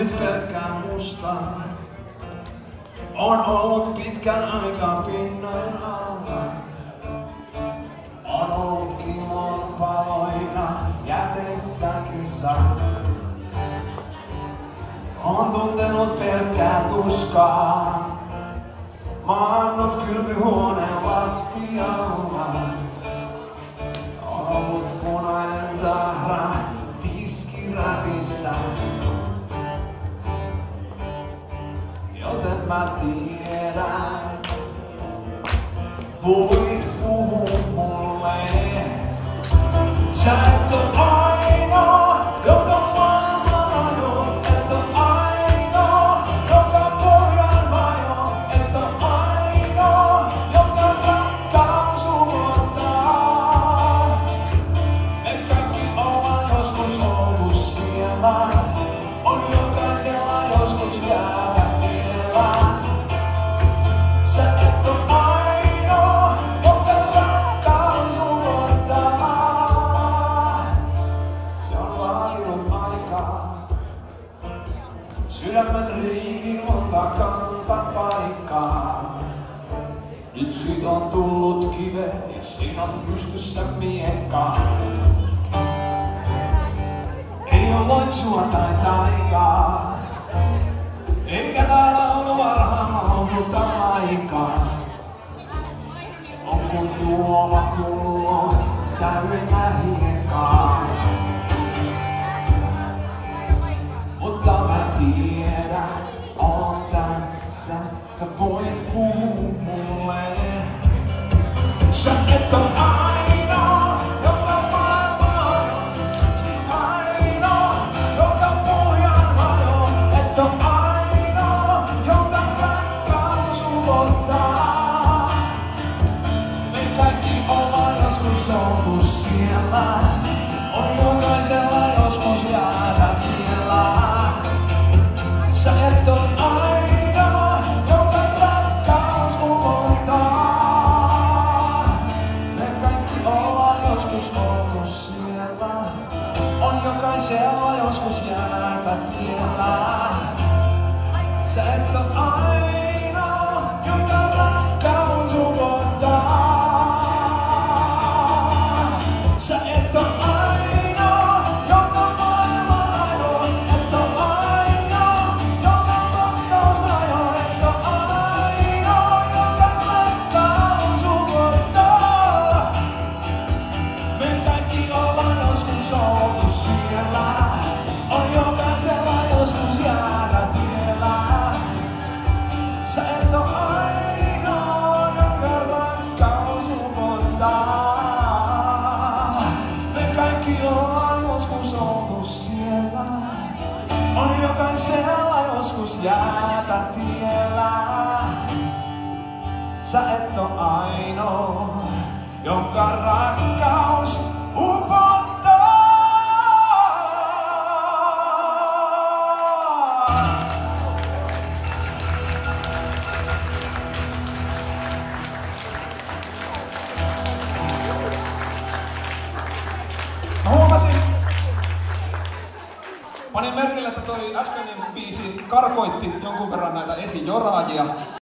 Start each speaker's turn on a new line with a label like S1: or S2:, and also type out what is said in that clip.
S1: nyt pelkkää musta. On ollut pitkän aikaa pinnoilla. On ollut kimon paloina jätessä kisa. On tuntenut pelkkää tuskaa. Maannut kylpyhuoneen lattialla. Joten mä tiedän, voit puhua mulle. Sä et oo Sydämen riikin monta kanta paikkaa. Nyt siitä on tullut kive ja siinä on pystyssä miekka. Ei oo loitsua tai taikaa. Eikä täällä ollut varhaalla lohduta laikaa. On kuin tuolla pullo täynnä hiekkaa. a boy and boy. Jäätä tiellä. Joskus siellä. On jokaisella joskus jäätä tiellä. Sä et oo ainoa, jonka rakkaus panin merkille, että toi äskeinen biisi karkoitti jonkun verran näitä esijoraajia.